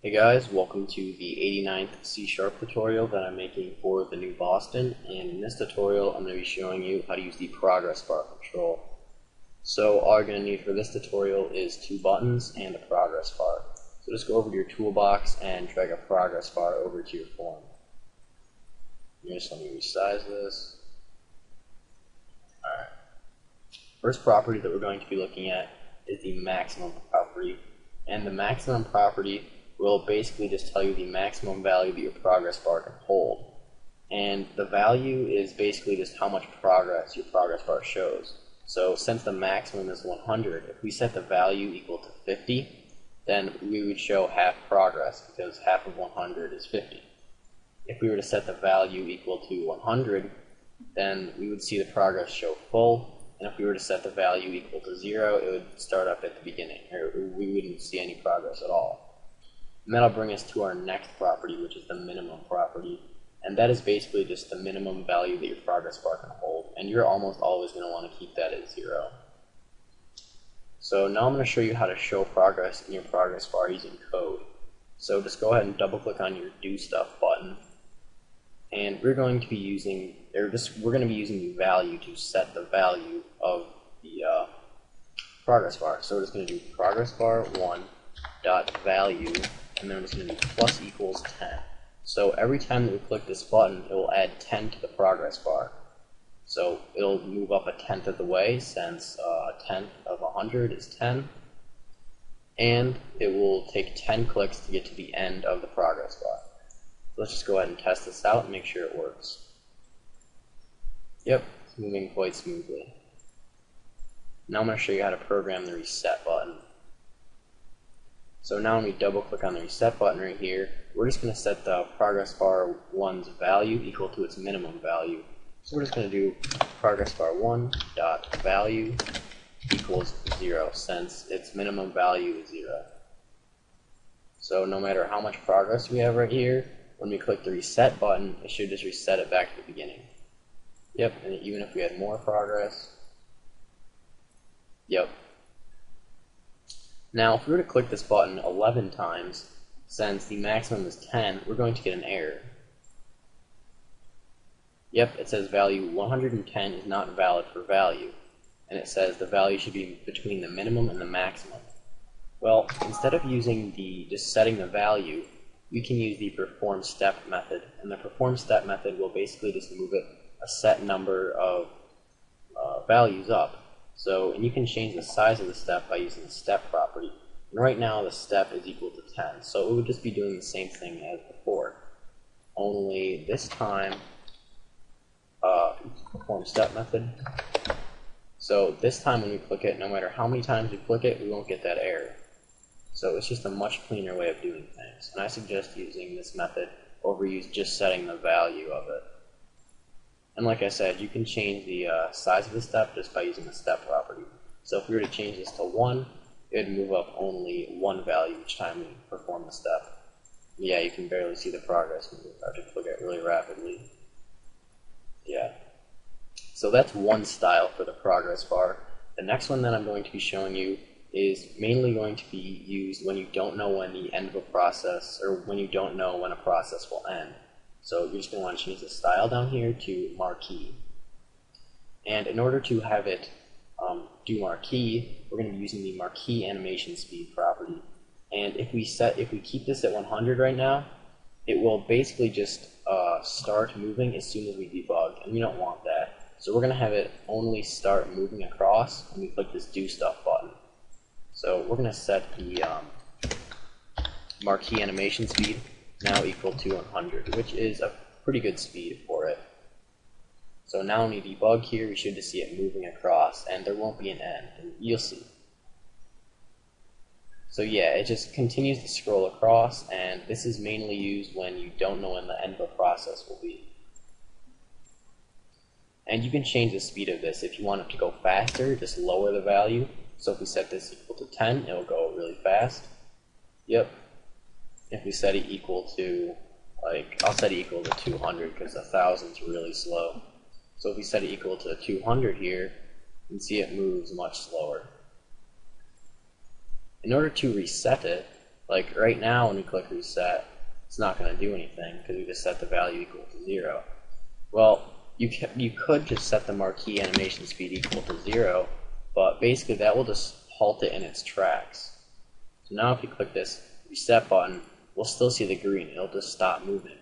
Hey guys, welcome to the 89th C-sharp tutorial that I'm making for the new Boston, and in this tutorial I'm going to be showing you how to use the progress bar control. So all you're going to need for this tutorial is two buttons and a progress bar. So just go over to your toolbox and drag a progress bar over to your form. just let me resize this. Alright. First property that we're going to be looking at is the maximum property. And the maximum property will basically just tell you the maximum value that your progress bar can hold. And the value is basically just how much progress your progress bar shows. So since the maximum is 100, if we set the value equal to 50, then we would show half progress because half of 100 is 50. If we were to set the value equal to 100, then we would see the progress show full, and if we were to set the value equal to 0, it would start up at the beginning, or we wouldn't see any progress at all. And that'll bring us to our next property, which is the minimum property. And that is basically just the minimum value that your progress bar can hold. And you're almost always going to want to keep that at zero. So now I'm going to show you how to show progress in your progress bar using code. So just go ahead and double click on your do stuff button. And we're going to be using, or just, we're going to be using the value to set the value of the uh, progress bar. So we're just going to do progress bar 1 dot value and then it's going to be plus equals 10. So every time that we click this button, it will add 10 to the progress bar. So it'll move up a tenth of the way since uh, a tenth of 100 is 10. And it will take 10 clicks to get to the end of the progress bar. So let's just go ahead and test this out and make sure it works. Yep, it's moving quite smoothly. Now I'm going to show you how to program the reset button. So now when we double click on the reset button right here, we're just going to set the progress bar 1's value equal to its minimum value. So we're just going to do progress bar 1 dot value equals 0 since its minimum value is 0. So no matter how much progress we have right here, when we click the reset button, it should just reset it back to the beginning. Yep, and even if we had more progress, yep, now, if we were to click this button 11 times, since the maximum is 10, we're going to get an error. Yep, it says value 110 is not valid for value, and it says the value should be between the minimum and the maximum. Well, instead of using the just setting the value, we can use the perform step method, and the perform step method will basically just move it a set number of uh, values up. So, and you can change the size of the step by using the step property. And right now the step is equal to 10, so it would just be doing the same thing as before. Only this time, uh, perform step method. So this time when we click it, no matter how many times we click it, we won't get that error. So it's just a much cleaner way of doing things. And I suggest using this method over use just setting the value of it. And like I said, you can change the uh, size of the step just by using the step property. So if we were to change this to 1, it would move up only one value each time we perform the step. Yeah, you can barely see the progress move. I have to click it really rapidly. Yeah. So that's one style for the progress bar. The next one that I'm going to be showing you is mainly going to be used when you don't know when the end of a process, or when you don't know when a process will end. So you're just going to want to change the style down here to marquee. And in order to have it um, do marquee, we're going to be using the marquee animation speed property. And if we set, if we keep this at 100 right now, it will basically just uh, start moving as soon as we debug, and we don't want that. So we're going to have it only start moving across when we click this do stuff button. So we're going to set the um, marquee animation speed now equal to 100, which is a pretty good speed for it. So now when we debug here, we should just see it moving across, and there won't be an end, and you'll see. So yeah, it just continues to scroll across, and this is mainly used when you don't know when the end of a process will be. And you can change the speed of this. If you want it to go faster, just lower the value. So if we set this equal to 10, it'll go really fast. Yep, if we set it equal to, like, I'll set it equal to 200 because a thousand's really slow. So if we set it equal to 200 here, you can see it moves much slower. In order to reset it, Like right now when we click reset, it's not going to do anything because we just set the value equal to zero. Well, you, you could just set the marquee animation speed equal to zero, but basically that will just halt it in its tracks. So now if you click this reset button, we'll still see the green. It'll just stop moving.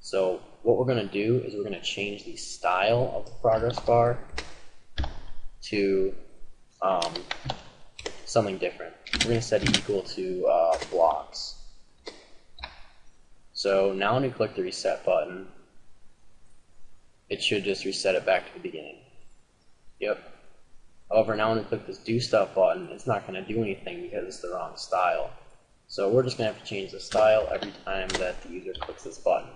So what we're going to do is we're going to change the style of the progress bar to um, something different. We're going to set it equal to uh, blocks. So now when we click the reset button, it should just reset it back to the beginning. Yep. However, now when we click this do stuff button, it's not going to do anything because it's the wrong style. So we're just going to have to change the style every time that the user clicks this button.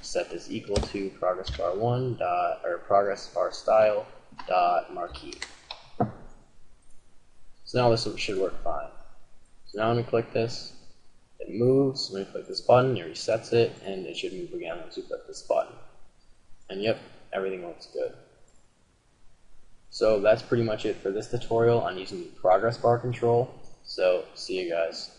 Set this equal to progress bar one dot or progress bar style dot marquee. So now this should work fine. So now when we click this, it moves. When we click this button, it resets it, and it should move again once we click this button. And yep, everything looks good. So that's pretty much it for this tutorial on using the progress bar control. So see you guys.